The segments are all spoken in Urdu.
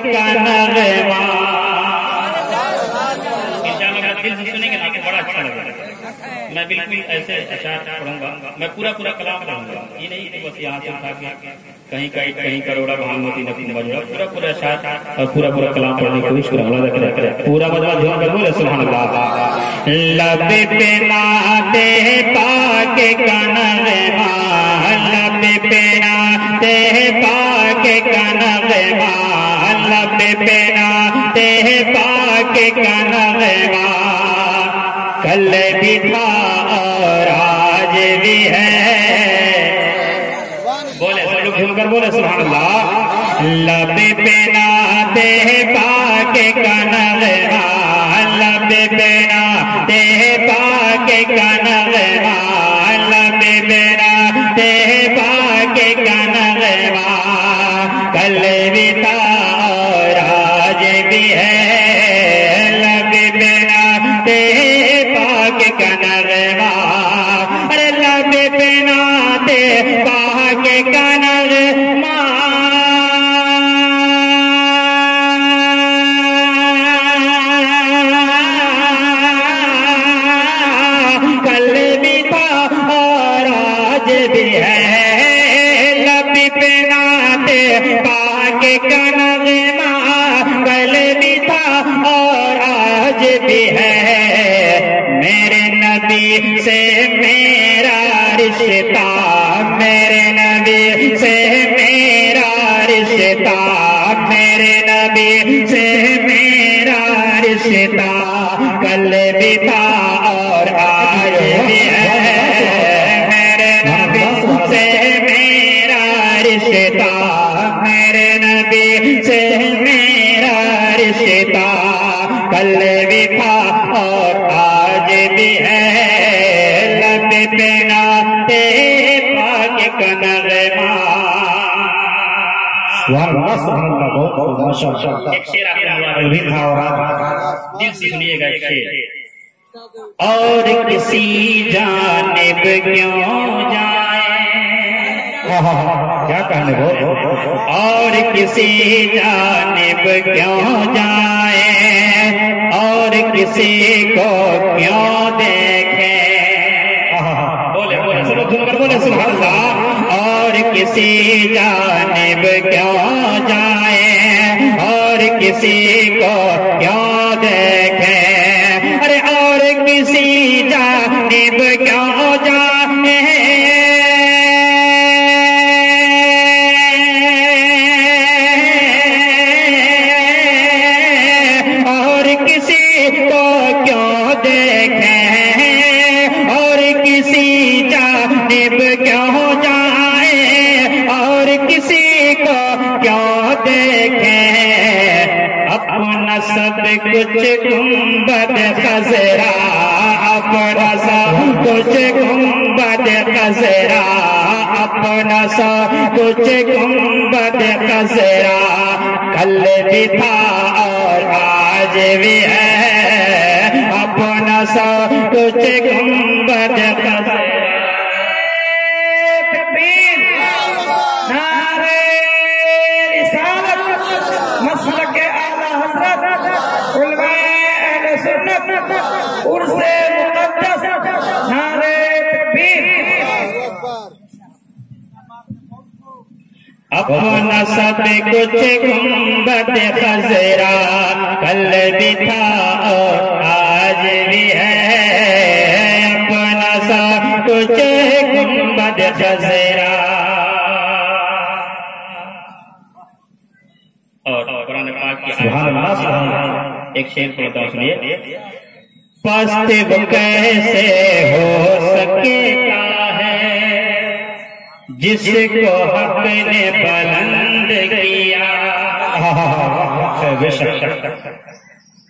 کے کنغمہ میں بالکل ایسے اشعار پڑھوں گا میں پورا پورا کلام پڑھوں گا یہ نہیں کہ بس یہاں سے اٹھا کے کہیں کہیں کہیں کروڑا بھان بھانوتی نقل بجوا پورا پورا اشعار اور پورا پورا کلام پڑھنے کی کوشش کروں اللہ کرے کرے پورا مجمع جھوم کر بولے سبحان اللہ لب پہ نا ناتے پاک کنغمہ لب پہ نا ناتے پاک کنغمہ لب پہ ناتے پاک کنغمہ کل بھی تھا اور آج بھی ہے۔ بولے سب لوگ کر بولے سبحان اللہ۔ لب پہ ناتے پاک کنغمہ لب پہ ناتے پاک کنغمہ لب پہ ناتے آج ہے۔ لب پہ ناتے پاک کنغمہ کل بھی تھا اور آج بھی ہے۔ میرے نبی سے میرا رشتہ، میرے نبی سے میرا رشتہ، میرے نبی سے میرا رشتہ کل بھی تھا اور آج بھی ہے۔ رشتہ میرے نبی سے میرا رشتہ۔ کل بھی تھا اور آج بھی ہے۔ لب پہ ناتے پاک سبحان اللہ سبحان اللہ بہت بہت ماشاء اللہ۔ ایک شعر آپ کو بھی تھا۔ اور آج دل سے سنیے گا ایک شعر۔ اور کسی جانب کیوں جائیں کیا کہنے وہ اور کسی جانب کیوں جائیں اور کسی کو کیوں دیکھیں بولے بولے سب بولے سبحان اللہ اور کسی جانب کیوں جائیں اور کسی کو کیوں دیکھیں ارے اور کسی جانب کیوں خزرا، اپنا سب کچھ گنبد خزرا، کل بھی تھا اور آج بھی ہے۔ اپنا سب کچھ گنبد خزرا۔ مسلک اعلی حضرت، علماء اہل سنت اپنا سب کچھ گنبد خزرا کل بھی تھا اور آج بھی ہے۔ اپنا سب کچھ گنبد خزرا اور قرآن پاک کی سبحان اللہ سبحان اللہ۔ ایک شعر پڑھتا ہوں سنیے۔ پست وہ کیسے ہو سکتا ہے جس کو حق نے بلند کیا۔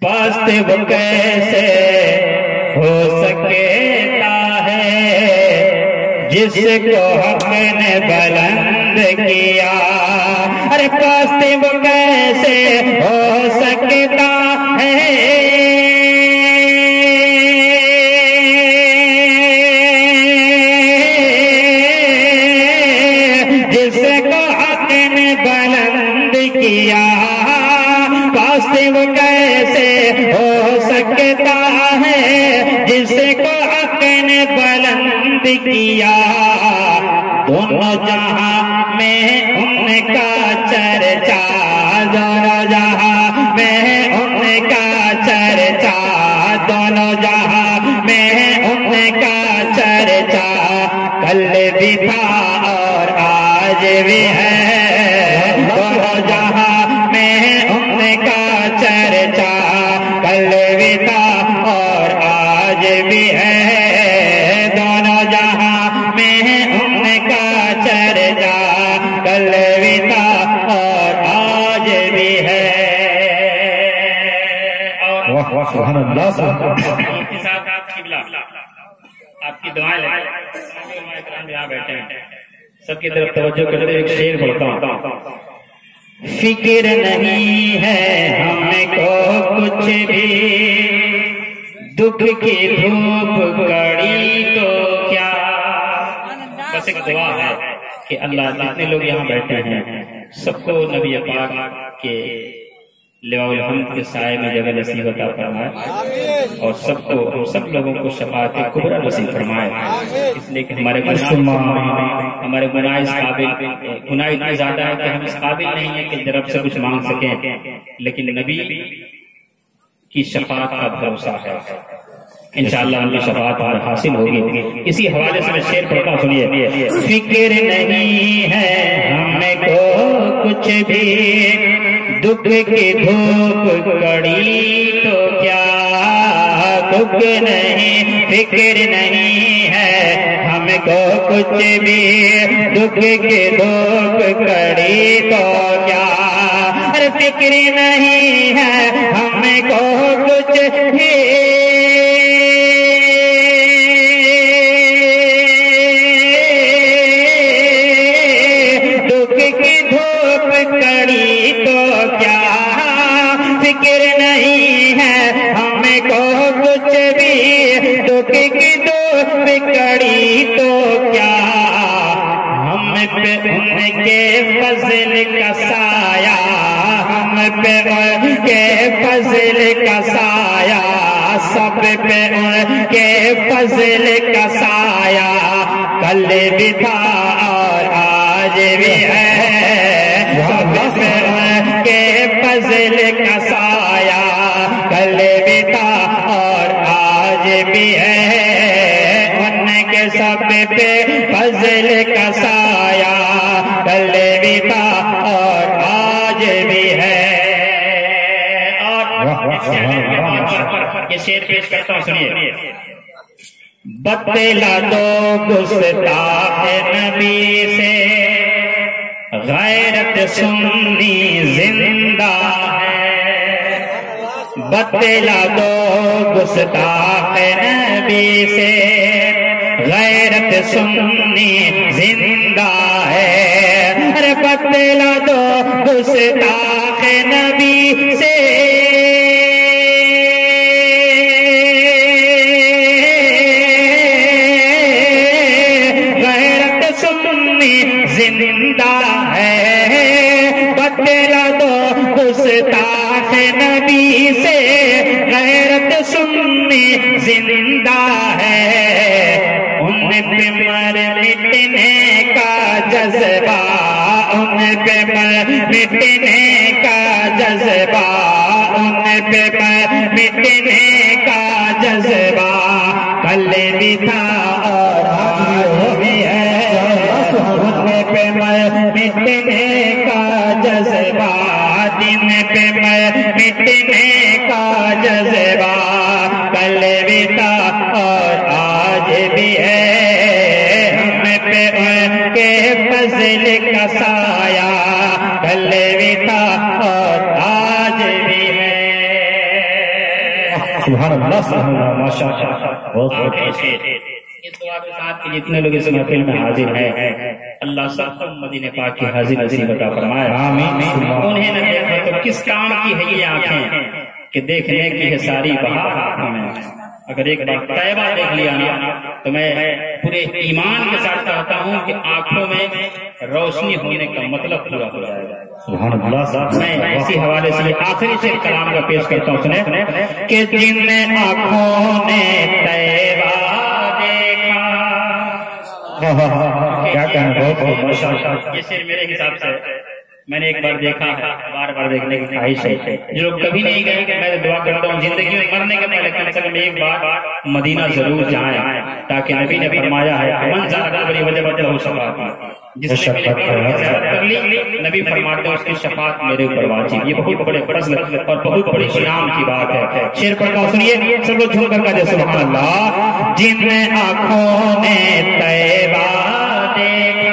پست وہ کیسے ہو سکتا ہے؟ جس کو حق نے بلند کیا۔ ارے پست وہ کیسے ہو سکتا ہے؟ نے بلند کیا حسب کیسے ہو سکتا ہے جس کو حق نے بلند کیا دونوں جہاں میں ان کا چرچا دونوں جہاں میں سبحان اللہ سبحان اللہ مفتی صاحب قبلہ آپ کی دعائیں لیں۔ علماء کرام یہاں بیٹھے ہیں۔ سب کی طرف توجہ کرتے ہوئے ایک شعر بولتا ہوں۔ فکر نہیں ہے ہم کو کچھ بھی۔ دکھ کی دھوپ کڑی تو کیا۔ بس ایک دعا ہے کہ اللہ جتنے لوگ یہاں بیٹھے ہیں، سب کو نبی پاک کے لواء الحمد کے سائے میں جگہ نصیب عطا فرمائے اور سب کو ہم سب لوگوں کو شفاعت کبرا نصیب فرمائے۔ اس لیے کہ ہمارے گناہ ہمارے گناہ اس قابل گناہ اتنے زیادہ ہے کہ ہم اس قابل نہیں ہیں کہ رب سے کچھ مانگ سکیں۔ لیکن نبی کی شفاعت کا بھروسہ ہے۔ انشاءاللہ ان کی شفاعت ہمیں حاصل ہوگی۔ اسی حوالے سے میں شعر پڑھتا ہوں، سنیے۔ فکر نہیں ہے ہم کو کچھ بھی دکھ کی دھوپ کڑی تو کیا دکھ نہیں فکر نہیں ہے ہم کو کچھ بھی دکھ کی دھوپ کڑی تو کیا فکر نہیں ہے ہم کو کچھ بھی دھوپ کڑی تو کیا؟ ہم پہ ان کے فضل کا سایہ، ہم پہ ان کے فضل کا سایہ، سب پہ ان کے فضل کا سایہ۔ کل بھی تھا اور آج بھی ہے۔ سب پہ ان کے فضل کا سایہ۔ کل بھی تھا اور آج بھی ہے۔ سب پہ فضل کا سایہ کل بھی تھا اور آج بھی ہے اور یہ شعر پیش کرتا ہوں سنیے بتلا دو گستاخ نبی سے غیرت سنی زندہ ہے بتلا دو گستاخ نبی سے غیرت سنی زندہ ہے۔ ارے بدلا دو گستاخ نبی سے مٹنے کا جذبہ ان پہ مر مٹنے کا جذبہ کل بھی تھا اور آج بھی ہے۔ ان پہ مر مٹنے کا جذبہ، دن پہ مر مٹنے کا جذبہ کل بھی تھا اور آج بھی ہے۔ ہم پہ ان کے فضل کا سایہ کل بھی تھا اور آج بھی ہے۔ سبحان اللہ سبحان اللہ ماشاء اللہ بہت بہت جتنے لوگ اس محفل میں حاضر ہیں اللہ سب مدینہ پاک کی حاضر نصیب عطا فرمائے۔ آمین انہیں نہ تو کس کام کی ہے یہ آنکھیں؟ کہ دیکھنے کی ہے ساری بہار۔ آنکھوں میں اگر ایک بار طیبہ دیکھ لیا نا تو میں پورے ایمان کے ساتھ کہتا ہوں کہ آنکھوں میں روشنی ہونے کا مطلب پورا ہو جائے گا سبحان اللہ صاحب میں اسی حوالے سے آخری سے کلام کا پیش کرتا ہوں سنے کہ جن آنکھوں نے طیبہ دیکھا کیا کہنا بہت بہت یہ صرف میرے حساب سے میں نے ایک بار دیکھا ہے بار بار دیکھنے کی خواہش ہے۔ جو لوگ کبھی نہیں گئے میں دعا کرتا ہوں زندگی میں مرنے کے پہلے کم سے کم ایک بار مدینہ ضرور جائیں تاکہ نبی نے فرمایا ہے من زیادہ بڑی وجہ وجہ ہو سکا جس نبی فرماتے ہیں اس کی شفاعت میرے اوپر واجب۔ یہ بہت بڑے فضل اور بہت بڑی انعام کی بات ہے۔ شیر پڑھتا ہوں سنیے سب لوگ جھوم کر کا جیسے سبحان اللہ۔ جن آنکھوں نے طیبہ دیکھا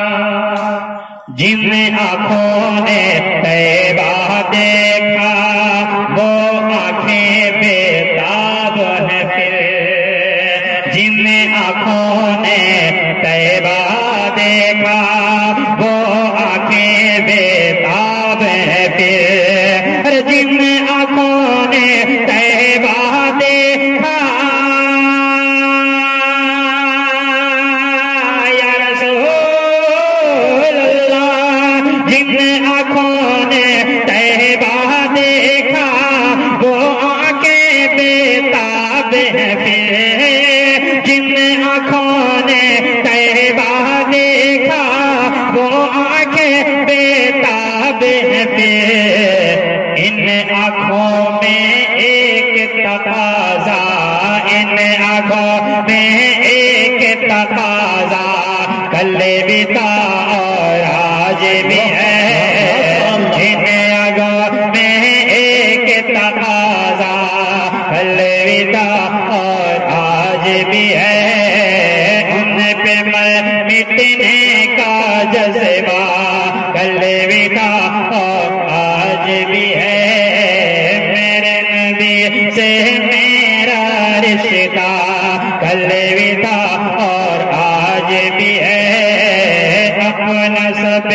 جن آنکھوں نے طیبہ دیکھا کل بھی تھا اور آج بھی ہے۔ ان پہ میں مٹنے کا جذبہ کل بھی تھا اور آج بھی ہے۔ میرے نبی سے میرا رشتہ کل بھی تھا اور آج بھی ہے۔ اپنا سب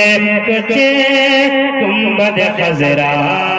کچھ تم بد خزرا